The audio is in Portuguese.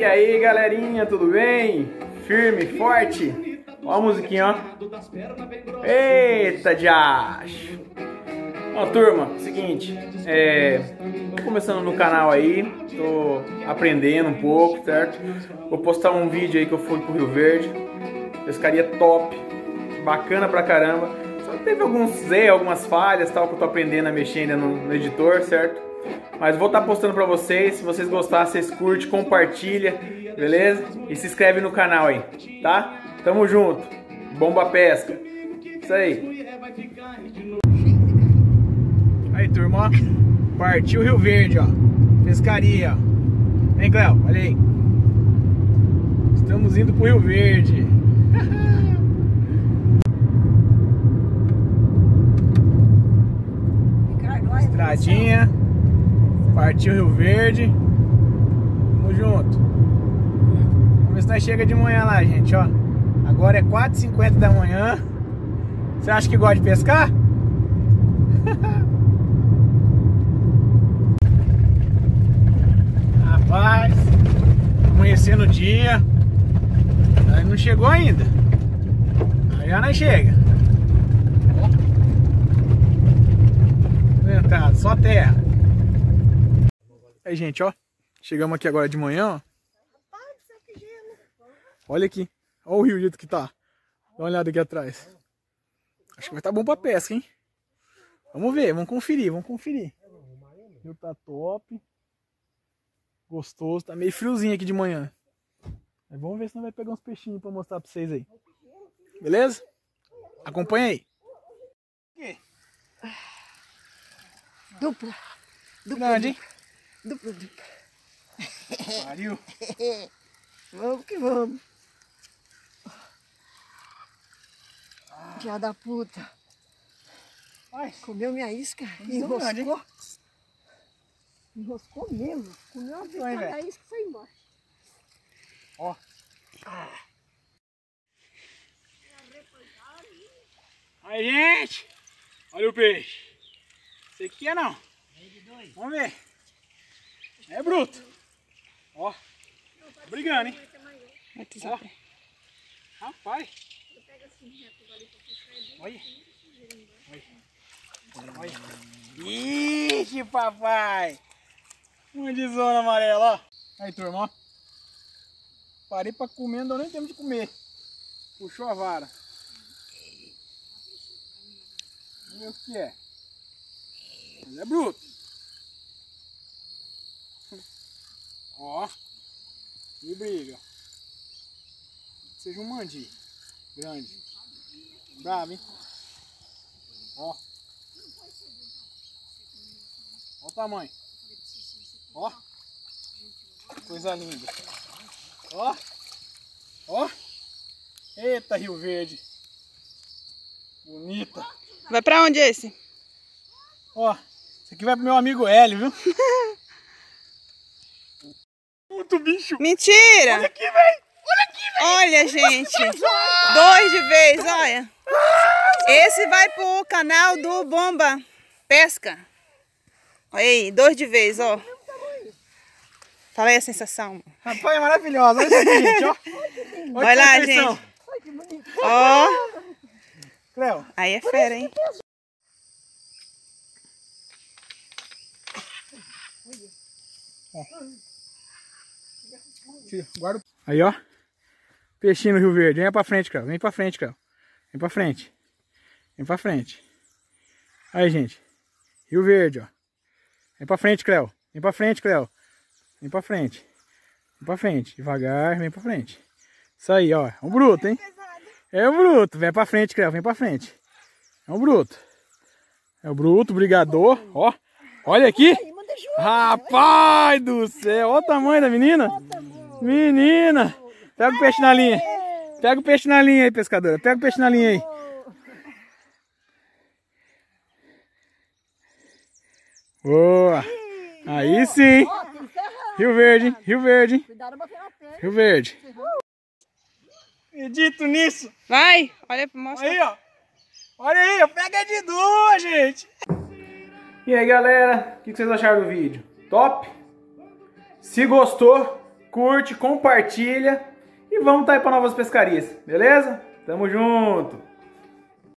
E aí galerinha, tudo bem? Firme, forte? Ó a musiquinha, ó. Eita, diacho! Ó, turma, seguinte, é, tô começando no canal aí, tô aprendendo um pouco, certo? Vou postar um vídeo aí que eu fui pro Rio Verde, pescaria top, bacana pra caramba. Só teve alguns erros, algumas falhas, tal, que eu tô aprendendo a mexer ainda no, no editor, certo? Mas vou estar tá postando pra vocês, se vocês gostarem, vocês curtem, compartilha, beleza? E se inscreve no canal aí, tá? Tamo junto, bomba pesca, isso aí. Aí, turma. Partiu Rio Verde, ó. Pescaria. Vem, Cléo, olha aí. Estamos indo pro Rio Verde. Estradinha. Partiu Rio Verde. Tamo junto. Vamos ver se nós chega de manhã lá, gente, ó. Agora é 4h50 da manhã. Você acha que gosta de pescar? Rapaz, amanhecendo o dia. Aí não chegou ainda. Aí já não chega. Ó. Só terra. Aí, gente, ó. Chegamos aqui agora de manhã, ó. Olha aqui. Olha o rio jeito que tá. Dá uma olhada aqui atrás. Acho que vai estar tá bom pra pesca, hein? Vamos ver, vamos conferir, vamos conferir. O rio tá top. Gostoso. Tá meio friozinho aqui de manhã. Mas vamos ver se não vai pegar uns peixinhos pra mostrar pra vocês aí. Beleza? Acompanha aí. Dupla. Dupla. Grande, hein? Dupla, dupla. Pariu. vamos que vamos. Já da puta. Ai. Comeu minha isca e enroscou. Enroscou mesmo. Comeu uma vez cada isca e foi embora. Ó. Ah. Aí, gente. Olha o peixe. Esse aqui é não. Vamos ver. É bruto. Ó. Tá brigando, hein? Ó. Rapaz. Olha. Olha. Olha. Ixi, papai. Uma de zona amarela, ó. Aí, turma, ó. Parei pra comer, não deu nem tempo de comer. Puxou a vara. Vamos ver o que é. Mas é bruto. Ó. E briga. Seja um mandi. Grande. Bravo, hein? Ó. Ó o tamanho. Ó. Coisa linda. Ó. Ó. Eita, Rio Verde. Bonita. Vai pra onde esse? Ó. Esse aqui vai pro meu amigo Hélio, viu? Bicho. Mentira. Olha aqui, velho. Olha aqui, velho. Olha, gente. Dois de vez, olha. Esse vai pro canal do Bomba Pesca. Olha aí, dois de vez, ó. Fala aí a sensação. Rapaz, é maravilhosa. Olha isso aqui, gente, ó. Olha, Olha lá, gente. Ó. Cleo. Aí é fera, hein? Guarda. Aí, ó. Peixinho no Rio Verde. Vem pra frente, Cleo. Vem pra frente, Cleo. Vem pra frente. Vem pra frente. Aí, gente. Rio Verde, ó. Vem pra frente, Cleo. Vem pra frente, Cleo. Vem pra frente. Vem pra frente. Devagar, vem pra frente. Isso aí, ó. É um bruto, hein? É um bruto. Vem pra frente, Cleo. Vem pra frente. É um bruto. É o bruto, brigador. Ó. Olha aqui. Rapaz do céu. Olha o tamanho da menina. Menina. Pega o peixe na linha. Pega o peixe na linha aí, pescadora. Pega o peixe na linha aí. Boa. Aí sim. Rio Verde, Rio Verde. Rio Verde. Acredito nisso. Vai, olha, mostra. Aí, ó. Olha aí, pega de duas, gente. E aí, galera, o que vocês acharam do vídeo? Top? Se gostou, curte, compartilha e vamos tá aí para novas pescarias, beleza? Tamo junto!